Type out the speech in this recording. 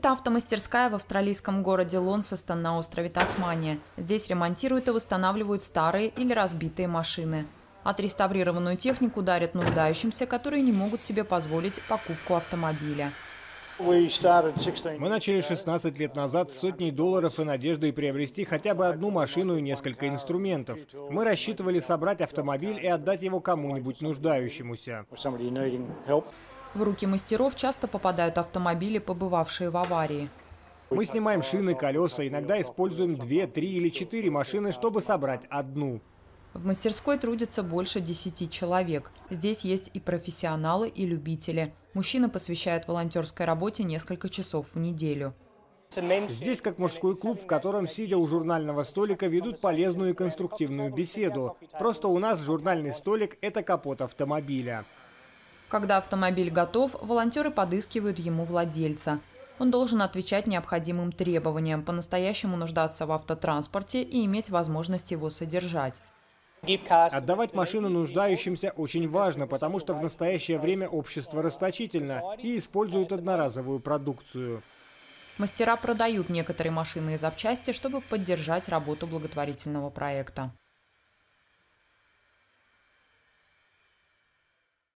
Это автомастерская в австралийском городе Лонсестон на острове Тасмания. Здесь ремонтируют и восстанавливают старые или разбитые машины. Отреставрированную технику дарят нуждающимся, которые не могут себе позволить покупку автомобиля. Мы начали 16 лет назад с сотней долларов и надеждой приобрести хотя бы одну машину и несколько инструментов. Мы рассчитывали собрать автомобиль и отдать его кому-нибудь нуждающемуся. В руки мастеров часто попадают автомобили, побывавшие в аварии. Мы снимаем шины, колеса, иногда используем две, три или четыре машины, чтобы собрать одну. В мастерской трудится больше 10 человек. Здесь есть и профессионалы, и любители. Мужчина посвящает волонтерской работе несколько часов в неделю. Здесь как мужской клуб, в котором, сидя у журнального столика, ведут полезную и конструктивную беседу. Просто у нас журнальный столик – это капот автомобиля. Когда автомобиль готов, волонтеры подыскивают ему владельца. Он должен отвечать необходимым требованиям, по-настоящему нуждаться в автотранспорте и иметь возможность его содержать. Отдавать машину нуждающимся очень важно, потому что в настоящее время общество расточительно и использует одноразовую продукцию. Мастера продают некоторые машины и запчасти, чтобы поддержать работу благотворительного проекта.